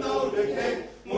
no the King.